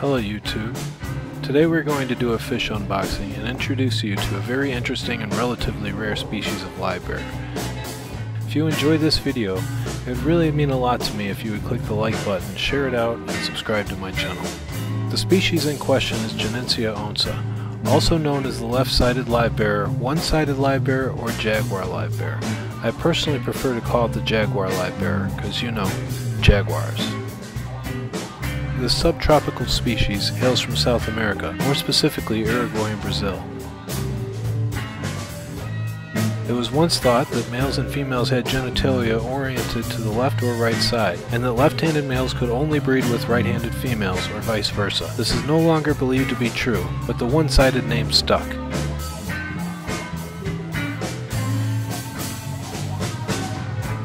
Hello YouTube. Today we're going to do a fish unboxing and introduce you to a very interesting and relatively rare species of livebearer. If you enjoyed this video, it would really mean a lot to me if you would click the like button, share it out, and subscribe to my channel. The species in question is Jenynsia onca, also known as the left-sided livebearer, one-sided livebearer, or jaguar livebearer. I personally prefer to call it the jaguar livebearer, because you know, jaguars. This subtropical species hails from South America, more specifically Uruguay and Brazil. It was once thought that males and females had genitalia oriented to the left or right side, and that left-handed males could only breed with right-handed females, or vice versa. This is no longer believed to be true, but the one-sided name stuck.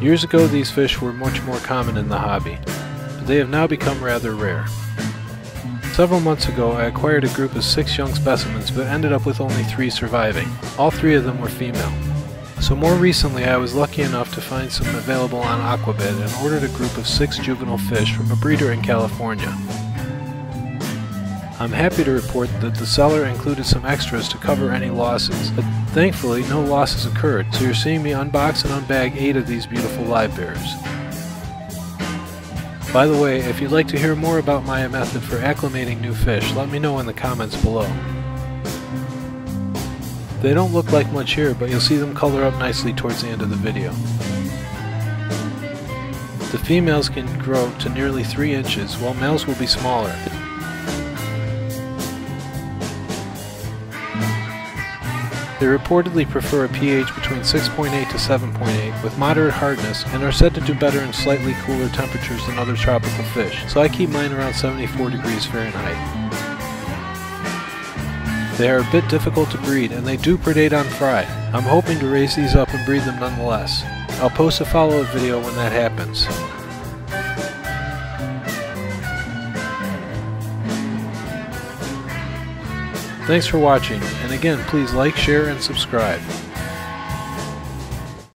Years ago these fish were much more common in the hobby, they have now become rather rare. Several months ago I acquired a group of six young specimens but ended up with only three surviving. All three of them were female. So more recently I was lucky enough to find some available on Aquabid and ordered a group of six juvenile fish from a breeder in California. I'm happy to report that the seller included some extras to cover any losses, but thankfully no losses occurred, so you're seeing me unbox and unbag 8 of these beautiful livebearers. By the way, if you'd like to hear more about my method for acclimating new fish, let me know in the comments below. They don't look like much here, but you'll see them color up nicely towards the end of the video. The females can grow to nearly 3 inches, while males will be smaller. They reportedly prefer a pH between 6.8 to 7.8 with moderate hardness and are said to do better in slightly cooler temperatures than other tropical fish, so I keep mine around 74 degrees Fahrenheit. They are a bit difficult to breed and they do predate on fry. I'm hoping to raise these up and breed them nonetheless. I'll post a follow-up video when that happens. Thanks for watching, and again, please like, share, and subscribe.